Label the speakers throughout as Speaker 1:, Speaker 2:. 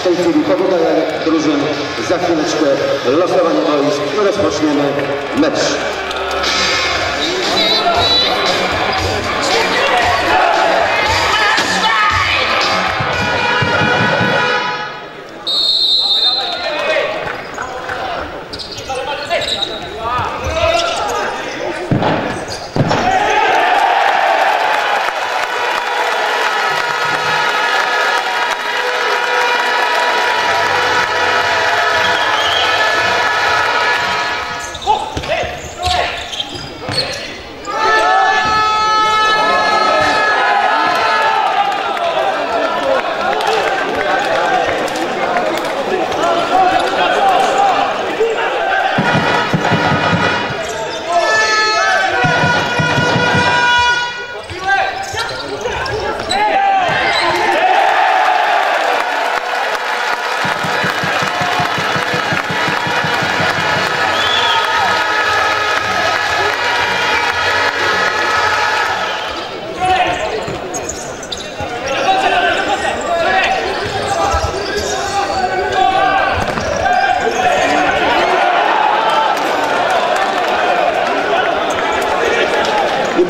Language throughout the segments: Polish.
Speaker 1: w tej chwili po wydaniach drużyn za chwileczkę losowanie boisk i rozpoczniemy mecz.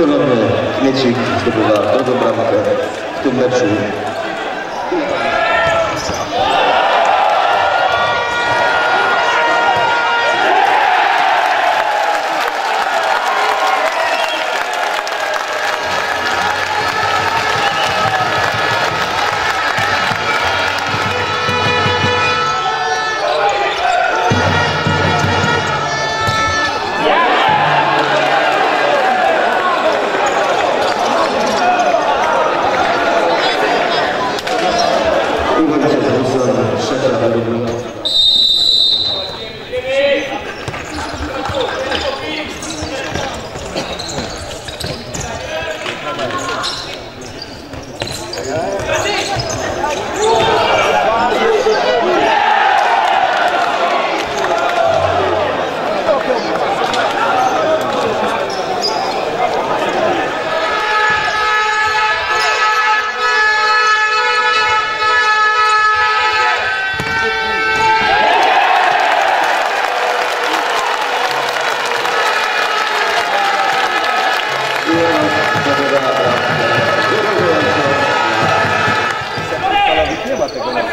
Speaker 1: Ponownie Kmiecik zdobywa drugą bramkę w tym meczu. 现在还不知道
Speaker 2: Nie ma tego napisane.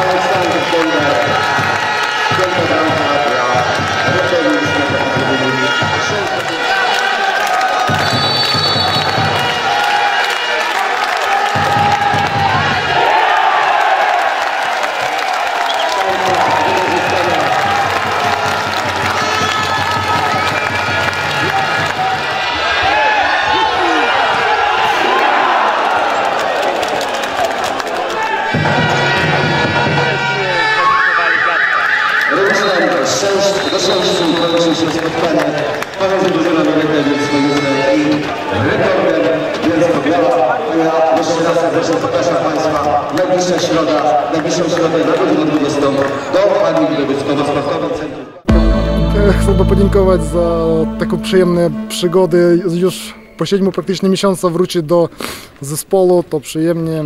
Speaker 1: Alexander Kemper, Kemper Downhouse. 6 do 6 kończy się spotkanie pomiędzy drużynami Rękowic Chmielnicka i Rekordem Bielsko Biała. A ja jeszcze raz serdecznie zapraszam Państwa najbliższa środa, najbliższą środę na godzinę 20 do Ani Gliwickowo-Sportowym Centrum.
Speaker 3: E, Chcę podziękować za taką przyjemną przygodę. Już po siedmiu praktycznie miesiącach wrócić do zespołu, to przyjemnie.